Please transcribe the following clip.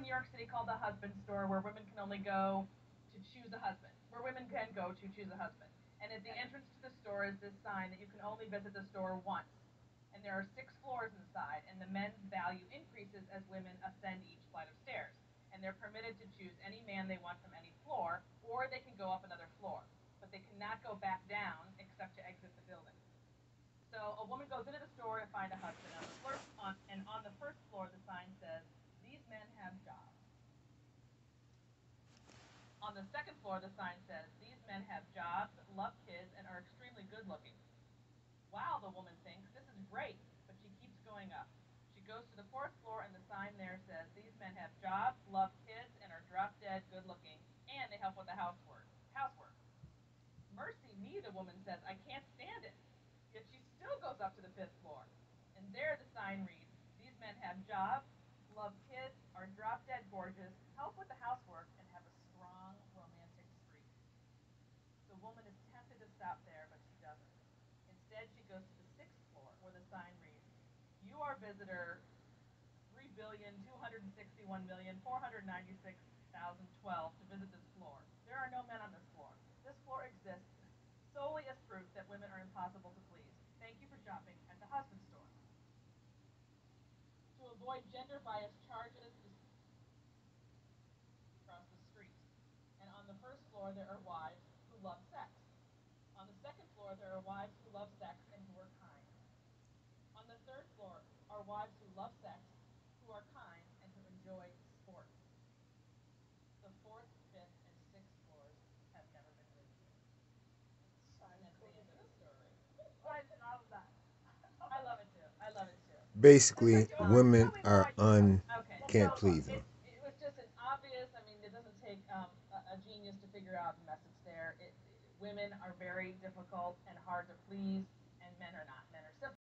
in New York City called the Husband Store, where women can only go to choose a husband, where women can go to choose a husband. And at the entrance to the store is this sign that you can only visit the store once. And there are six floors inside, and the men's value increases as women ascend each flight of stairs. And they're permitted to choose any man they want from any floor, or they can go up another floor. But they cannot go back down except to exit the building. So a woman goes into the store to find a husband. On the first, on, and on the first floor, the sign says, "These men have jobs." On the second floor, the sign says, "These men have jobs, love kids, and are extremely good-looking." Wow, the woman thinks, this is great, but she keeps going up. She goes to the fourth floor, and the sign there says, "These men have jobs, love kids, and are drop-dead good-looking, and they help with the housework." Housework. Mercy me, the woman says, I can't stand it. Yet she still goes up to the fifth floor. And there the sign reads, These men have jobs, love kids, are drop dead gorgeous, help with the housework, and have a romantic streak. The woman is tempted to stop there, but she doesn't. Instead, she goes to the sixth floor where the sign reads, You are visitor 3,261,496,012 to visit this floor. There are no men on this floor. This floor exists solely as proof that women are impossible to please. Thank you for shopping at the husband store. To avoid gender bias charges across the street. And on the first floor there are wives who love sex. On the second floor there are wives who love sex and who are kind. On the third floor are wives who love sex, who are kind, and who enjoy sports. The fourth, fifth, and sixth floors have never been lived in. And that's the end of the story. I love that. I love it too. I love it too. Basically, women are un Okay. can't so please it, them. it was just an obvious. I mean, it doesn't take um, a, a genius to figure out the message there. It, women are very difficult and hard to please, and men are not. Men are simple.